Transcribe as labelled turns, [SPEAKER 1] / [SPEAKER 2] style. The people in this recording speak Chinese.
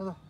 [SPEAKER 1] 快走